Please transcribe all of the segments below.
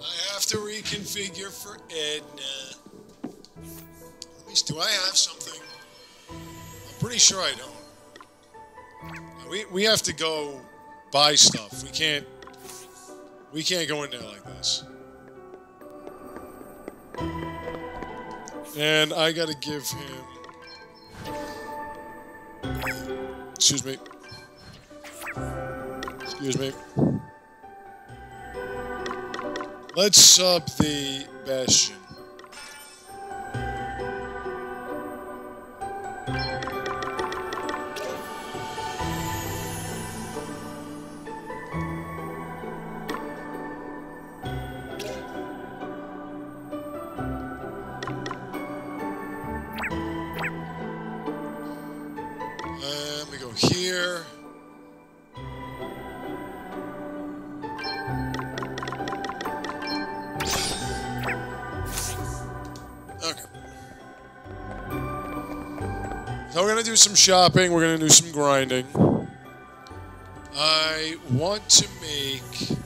I have to reconfigure for Edna. At least, do I have something? I'm pretty sure I don't. We, we have to go buy stuff. We can't... We can't go in there like this. And I gotta give him... Excuse me. Excuse me. Let's sub the Bastion. Some shopping. We're gonna do some grinding. I want to make.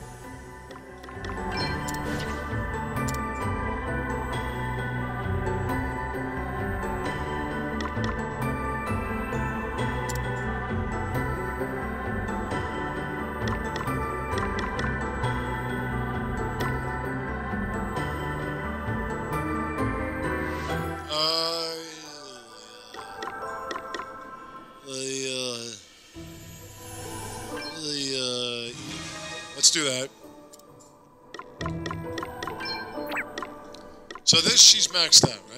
She's maxed out?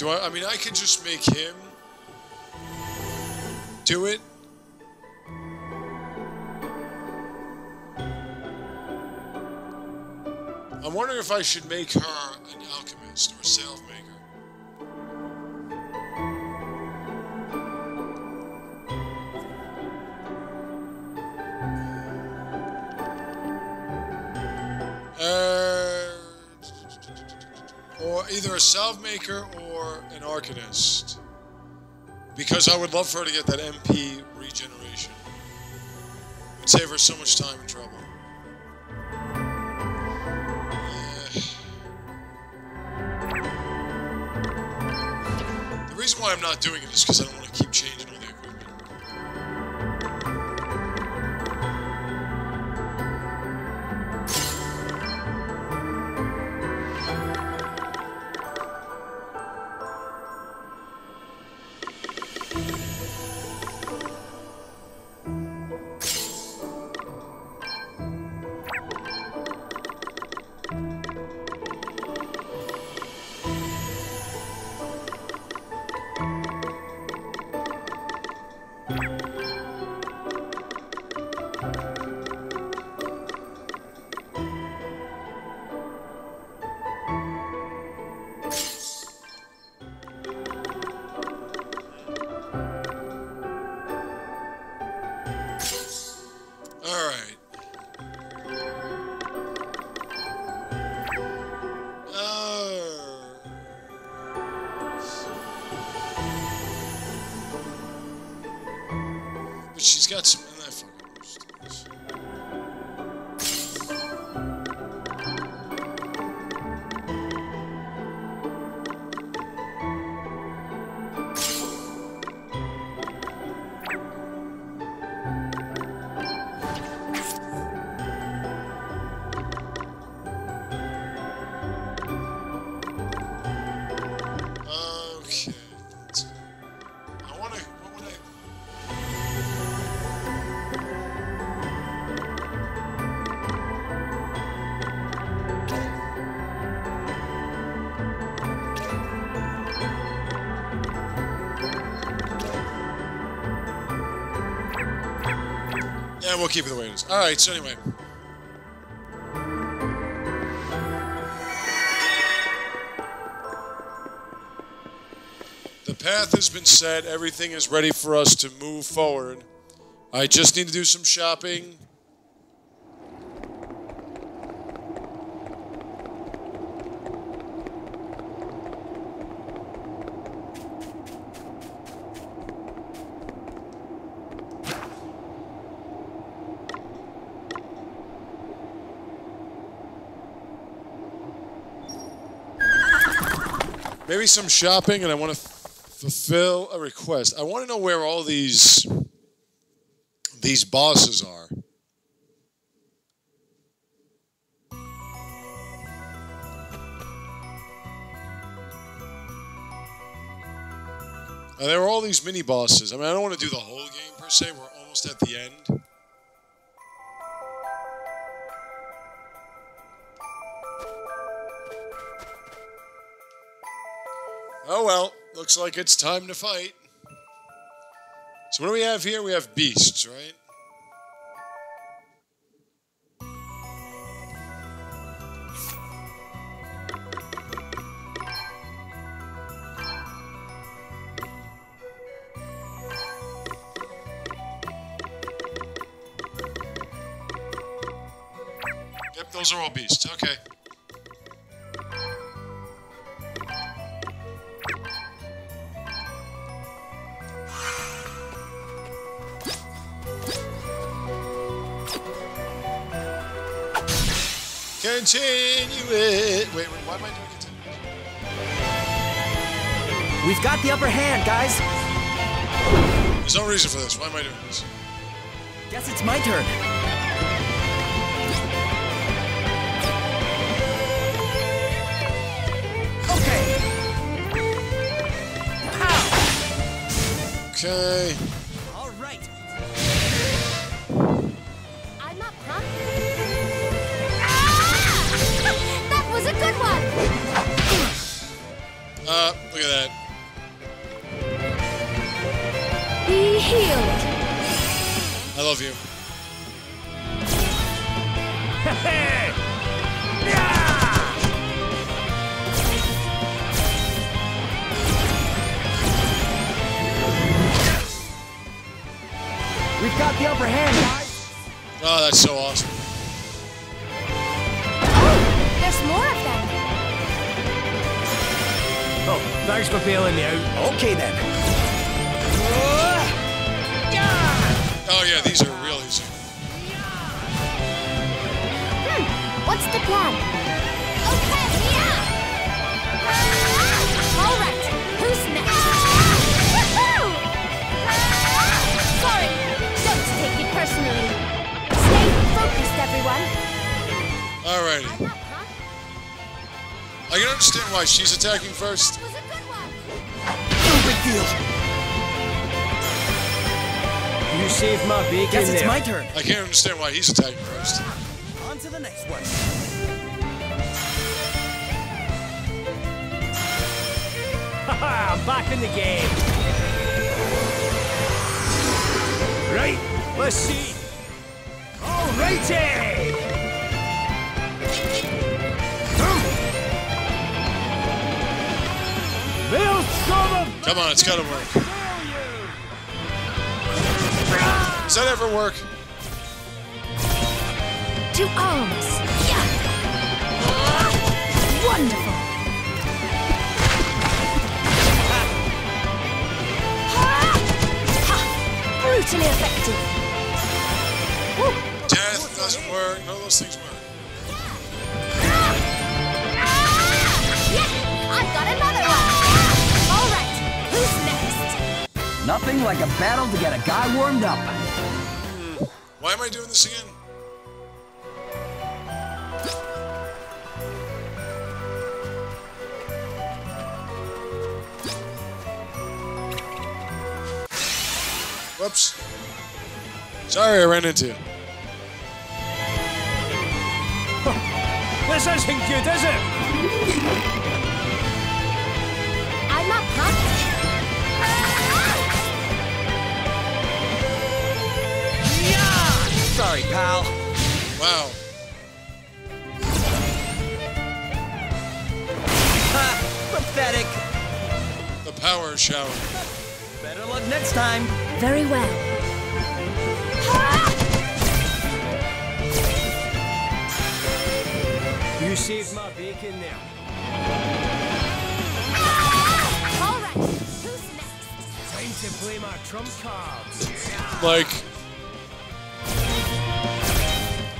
Do I? I mean, I could just make him do it. I'm wondering if I should make her an alchemist or a salve maker. Uh, or either a salve maker or an arcanist. Because I would love for her to get that MP regeneration. It would save her so much time and trouble. Eh. The reason why I'm not doing it is because I don't want to keep changing she's got some we'll keep it the way it is. Alright, so anyway. The path has been set. Everything is ready for us to move forward. I just need to do some shopping. Maybe some shopping, and I want to fulfill a request. I want to know where all these these bosses are. Uh, there are all these mini bosses. I mean, I don't want to do the whole game per se. We're almost at the end. Oh well, looks like it's time to fight. So what do we have here? We have beasts, right? Yep, those are all beasts. Okay. Continue it. Wait, wait, why am I doing continue? We've got the upper hand, guys. There's no reason for this. Why am I doing this? Guess it's my turn. Okay. Ow! Okay. We've got the upper hand, guys. Oh, that's so awesome. Oh, there's more of them. Oh, thanks for bailing me out. Okay then. Oh yeah, these are real easy. Hmm, what's the plan? Okay, yeah! Ah! All right, take it personally. Stay focused, everyone. Alrighty. I'm up, huh? I can understand why she's attacking first. That was a good one. No big deal. You saved my bacon Guess it's there. my turn. I can't understand why he's attacking first. On to the next one. Haha, I'm back in the game. Right, let's see. Alrighty! Come on, it's gotta work. Does that ever work? To arms. Yeah. Wonderful. Brutally effective. Woo. Death doesn't work. None of those things work. Yeah, I've got another one. All right, who's next? Nothing like a battle to get a guy warmed up. Hmm. Why am I doing this again? Whoops. Sorry I ran into you. This isn't good, is it? I'm up, huh? Sorry, pal. Wow. Ha! Pathetic. The power shower. Better luck next time. Very well. You my bacon there. All right. Who's next? Time to play my trump cards. Like,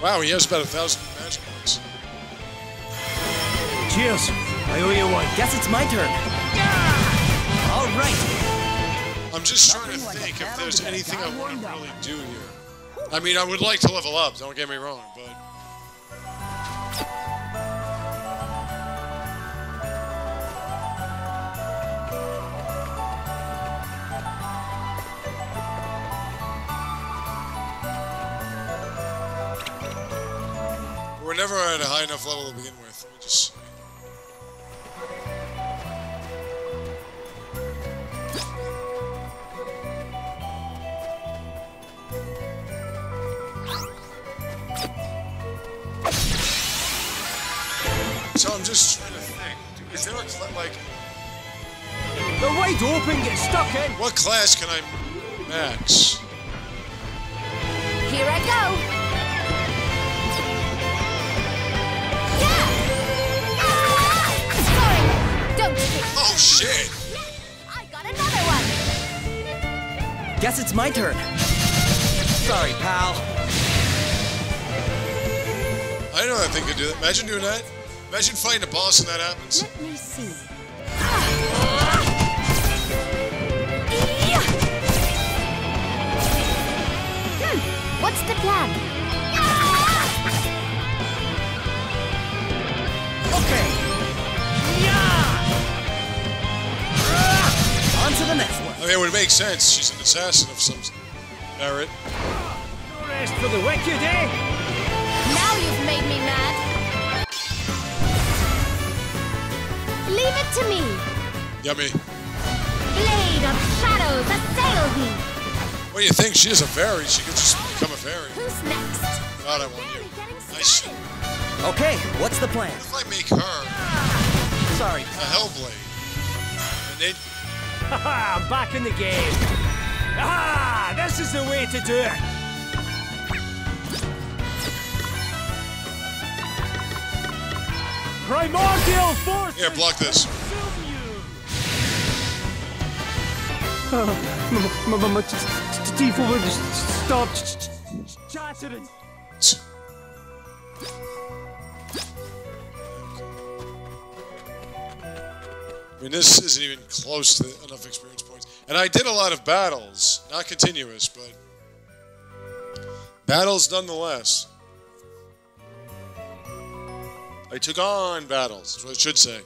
wow, he has about a thousand magic points. Cheers. I owe you one. Guess it's my turn. All right. I'm just trying to like think if there's to get a anything I want to really do here. I mean, I would like to level up. Don't get me wrong, but we're never at a high enough level to begin with. Let me just. So I'm just trying to think. Is there a cl- like The wide open, gets stuck in. what class can I max? Here I go. Oh shit! I got another one. Guess it's my turn. Sorry, pal. I didn't know that thing could do that. Imagine doing that. Imagine fighting a boss and that happens. Let me see. Hmm. What's the plan? On to the next one. I mean, it would make sense. She's an assassin of some merit. No rest for the wicked, eh? Now you've made me mad. Leave it to me. Yummy. Blade of shadows, assail thee. What do you think? She is a fairy. She could just become a fairy. Who's next? God, I want you. Barely getting I Okay, what's the plan? If I make her Sorry, a Hellblade, and then Haha, I'm back in the game. Ah, this is the way to do it. Primordial force. here, block this. My teeth will stop chattering. I mean, this isn't even close to enough experience points. And I did a lot of battles, not continuous, but battles nonetheless. I took on battles, is what I should say.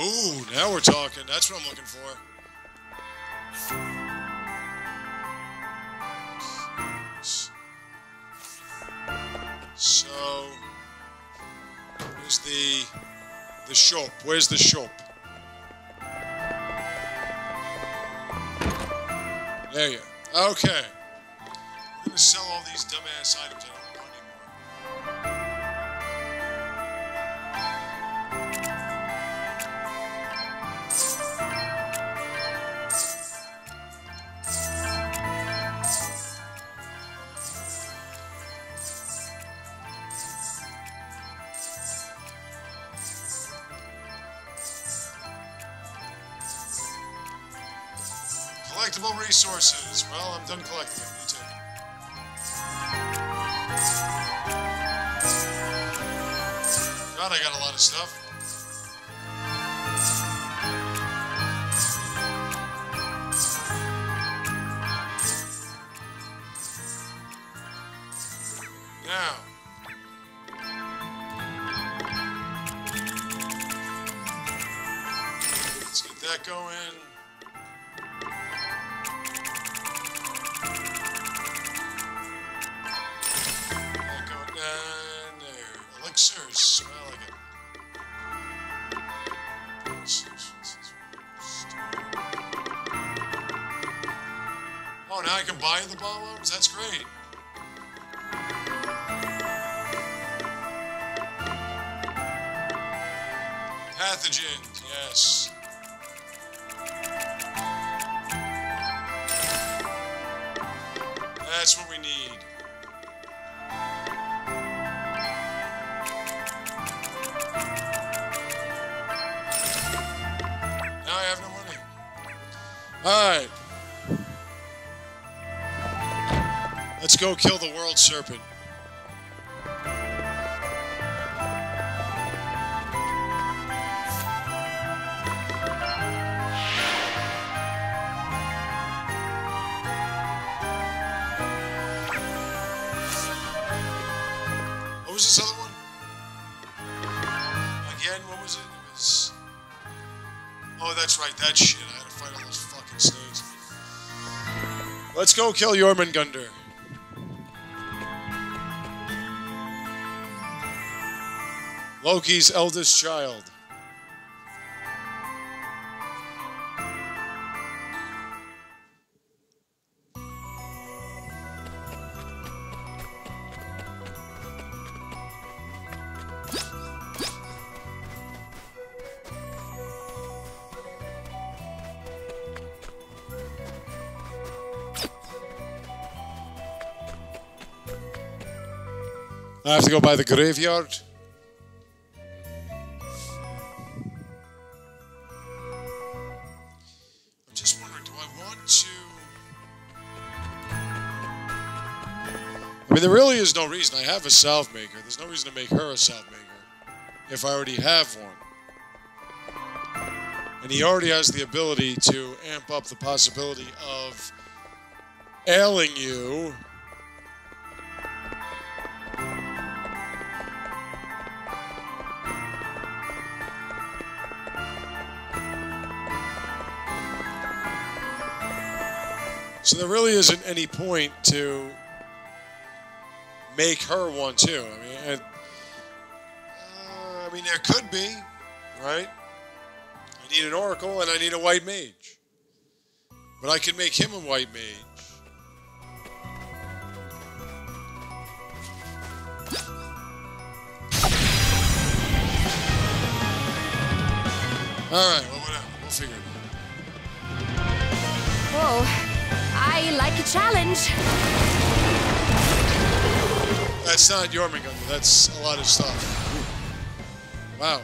Ooh, now we're talking. That's what I'm looking for. So, where's the the shop? Where's the shop? There you go. Okay. I'm gonna sell all these dumbass items stuff. Pathogens, yes. That's what we need. Now I have no money. Alright. Let's go kill the world serpent. Go kill Jormungandr. Loki's eldest child. I have to go by the graveyard. I'm just wondering, do I want to? I mean, there really is no reason. I have a salve maker. There's no reason to make her a salve maker if I already have one. And he already has the ability to amp up the possibility of ailing you. There really isn't any point to make her one too. I mean, and, uh, I mean there could be, right? I need an oracle and I need a white mage, but I can make him a white mage. All right, well, whatever. We'll figure it out. Whoa. I like a challenge. That's not Jormungandr. That's a lot of stuff. Wow.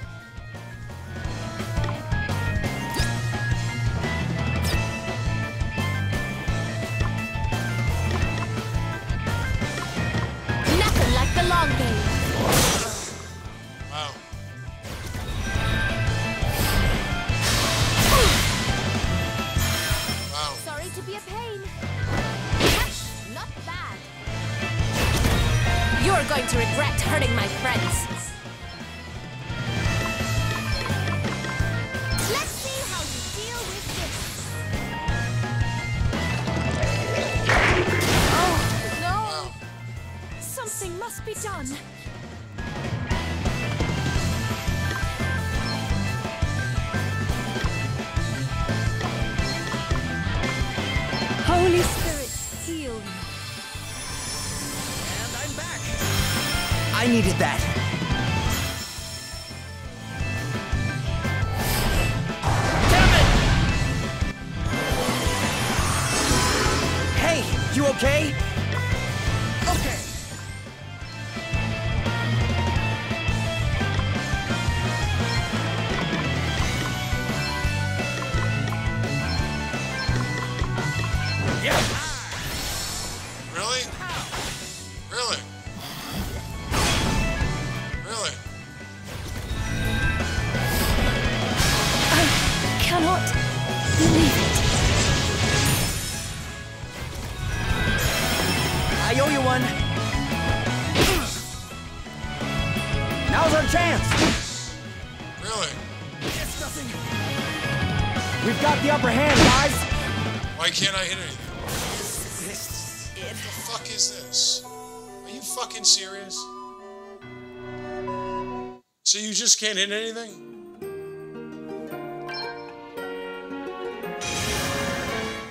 just can't hit anything?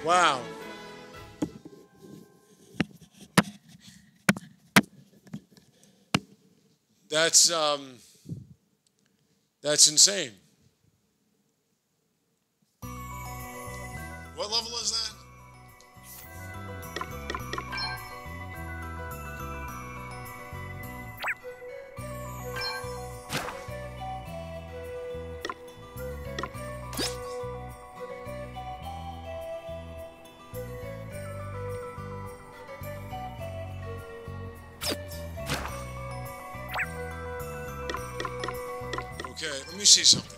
Wow. That's um, that's insane. What level is that? season.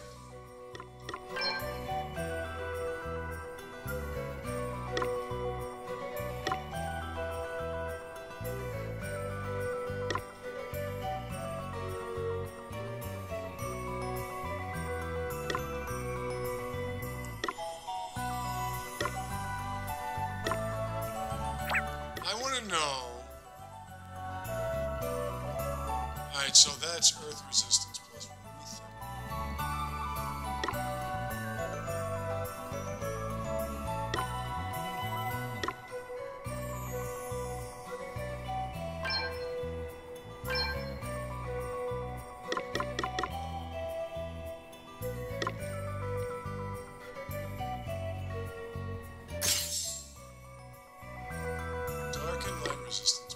just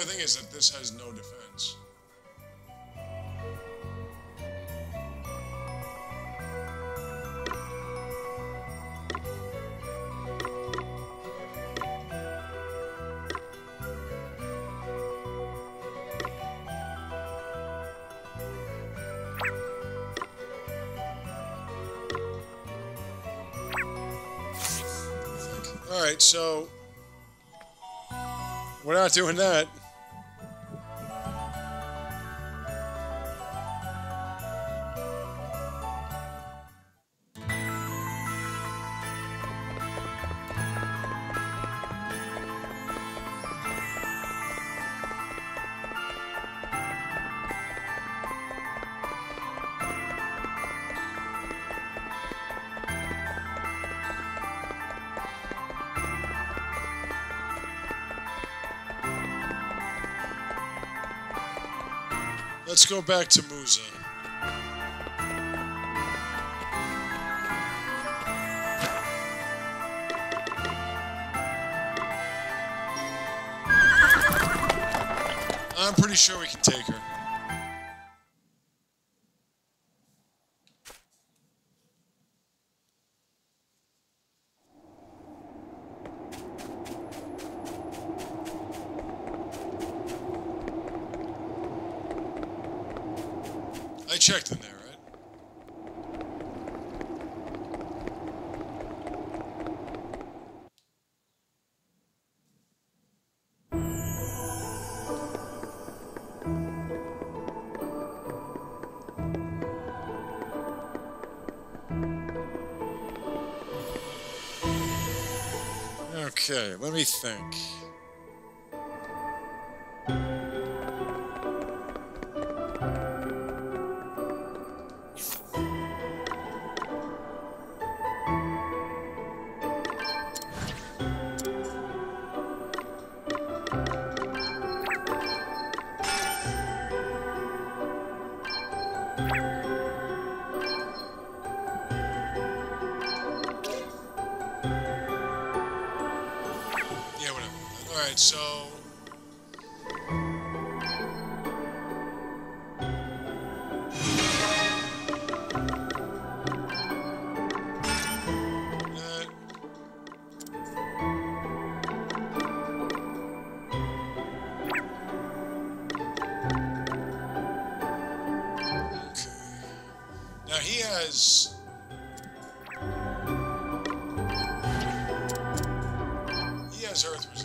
only thing is that this has no defense. All right, so we're not doing that. Let's go back to Muza. Okay, let me think. earth was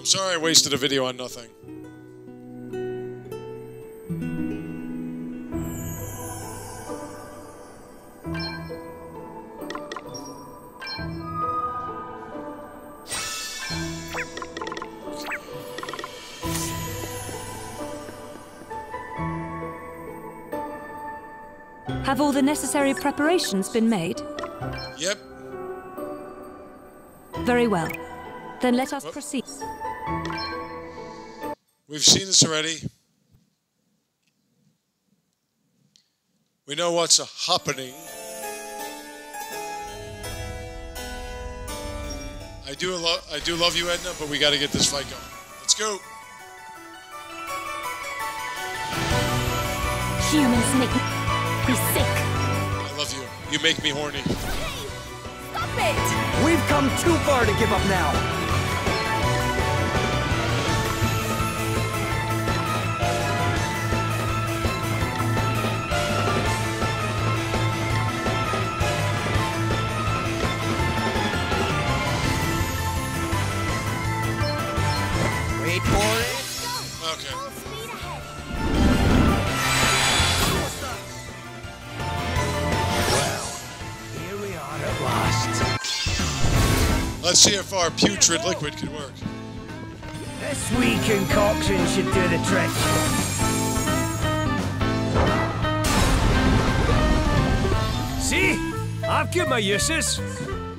I'm sorry I wasted a video on nothing. Have all the necessary preparations been made? Yep. Very well. Then let us proceed. We've seen this already. We know what's happening. I do love I do love you, Edna, but we got to get this fight going. Let's go. Humans make me sick. I love you. You make me horny. Hey, Stop it! We've come too far to give up now. Let's see if our putrid liquid can work. This wee concoction should do the trick. See? I've got my uses.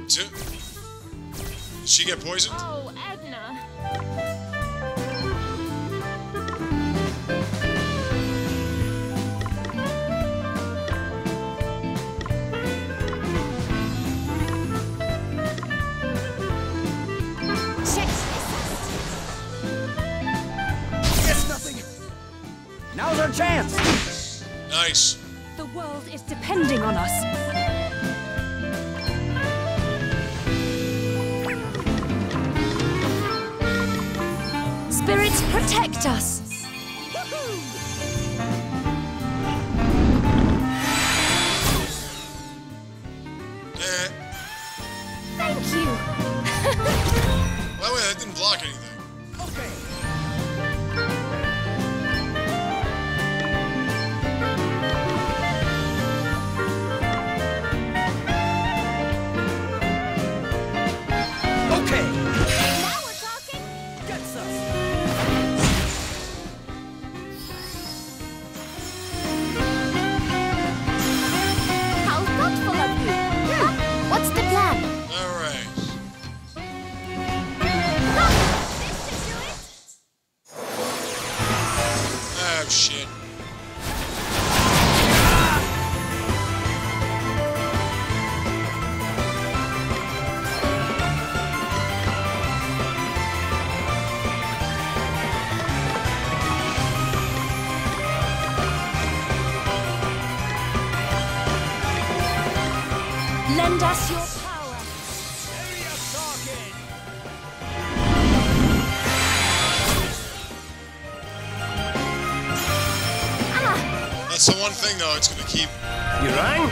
Did she get poisoned? Now's chance. Nice. The world is depending on us. Spirits protect us. Though. It's gonna keep. You rang?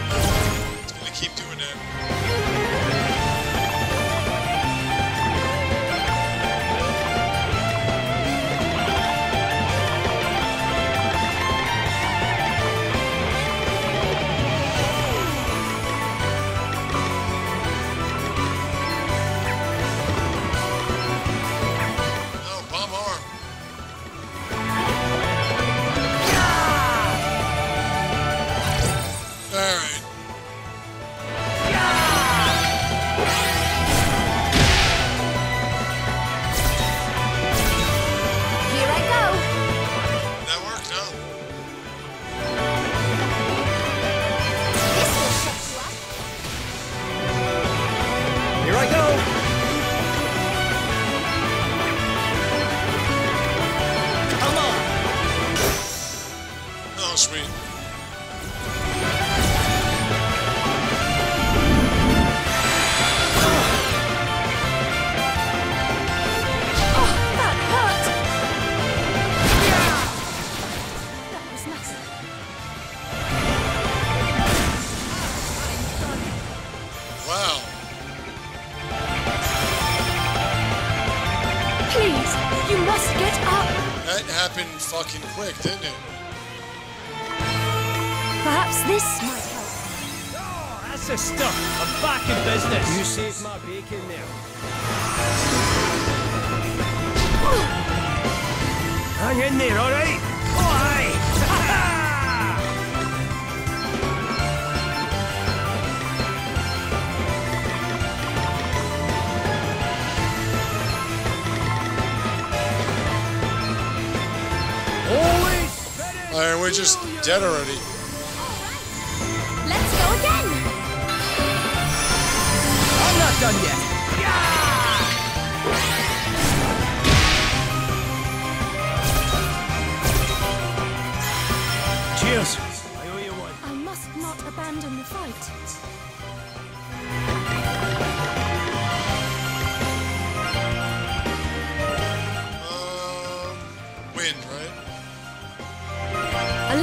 Hang in there, all right? Oh, aye. Always better. Alright, we're just dead already. Let's go again. I'm not done yet.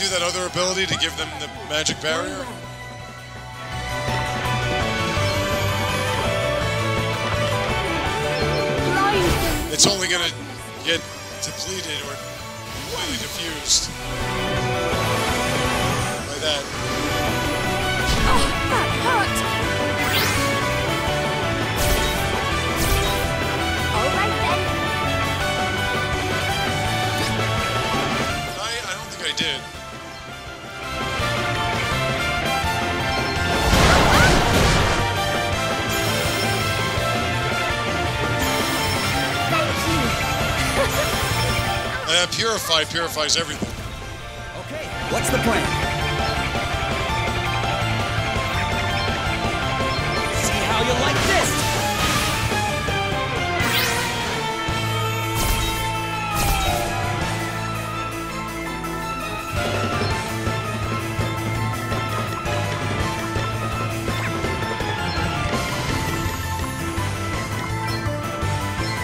do that other ability to give them the magic barrier? It's only gonna get depleted or completely diffused. By that. Oh, that hurt. All right then. I, I don't think I did. Uh, purify purifies everything. Okay, what's the plan? See how you like this?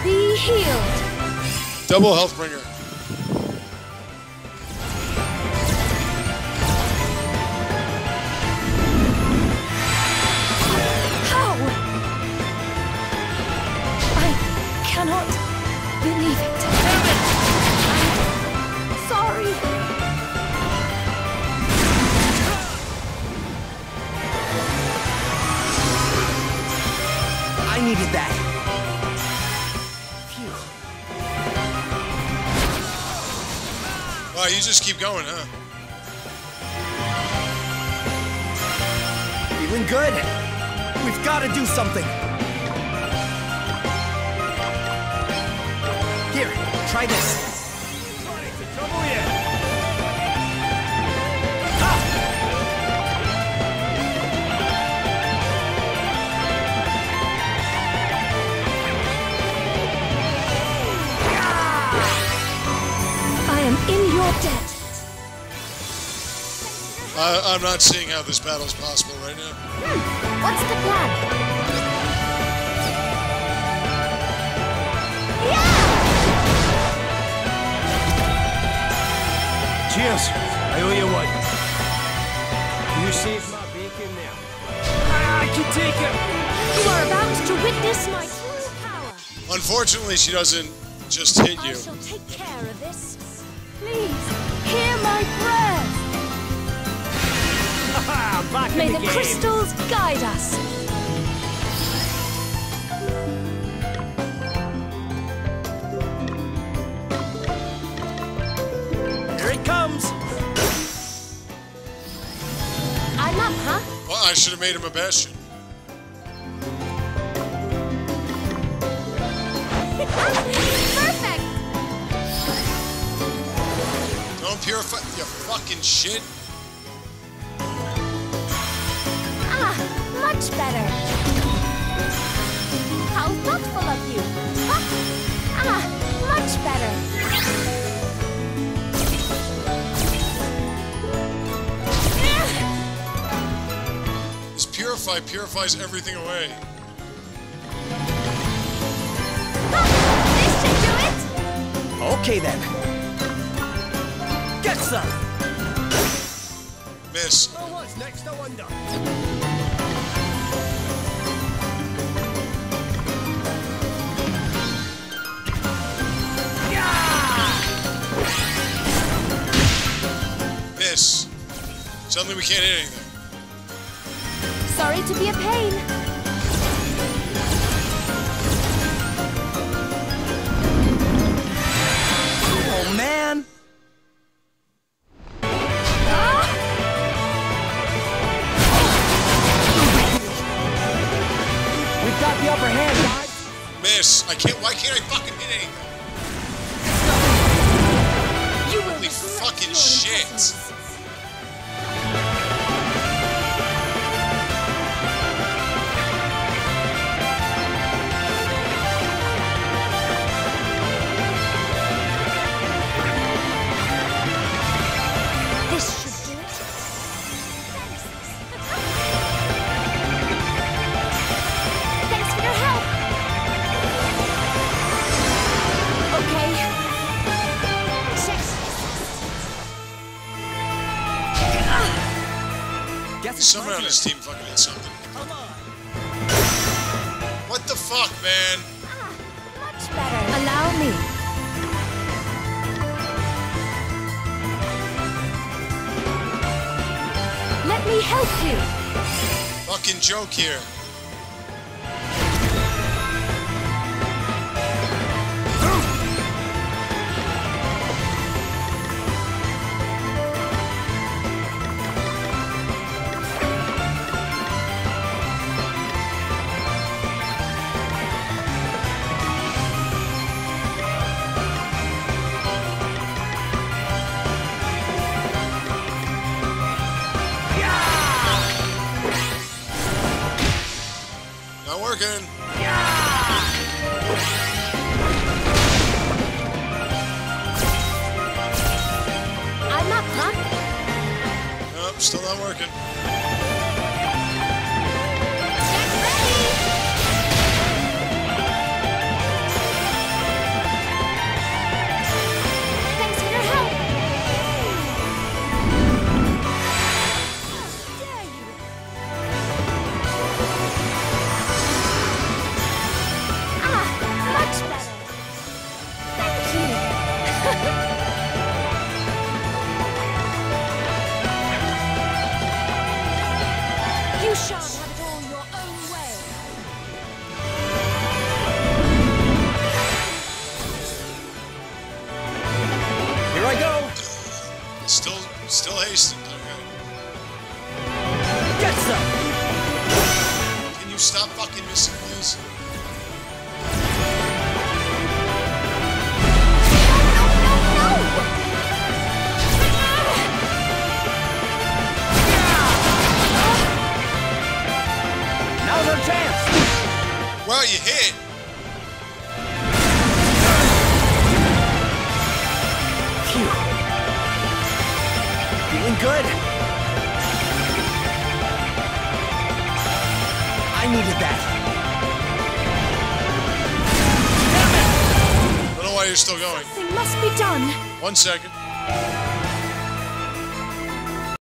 Be healed. Double health bringer. You just keep going, huh? Feeling good. We've got to do something. Here, try this. I, I'm not seeing how this battle's possible right now. What's the plan? Yeah! Cheers. I owe you one. You saved my bacon there. Ah, I can take it. You are about to witness my true power. Unfortunately, she doesn't just hit you. I shall take care of this. Please, hear my prayers. Haha, I'm back May in the the, game. crystals guide us. Here it comes. I'm up, huh? Well, I should have made him a bastion. Perfect! Don't purify. You fucking shit. much better. How thoughtful of you. Ah, ah much better. This purify purifies everything away. Okay then. Get some. Miss. Oh, what's next? I wonder. Miss. Suddenly we can't hit anything. Sorry to be a pain. Oh man. Someone on turn. his team fucking hit something. Come on. What the fuck, man? Ah, much better. Allow me. Let me help you. Fucking joke here. Second.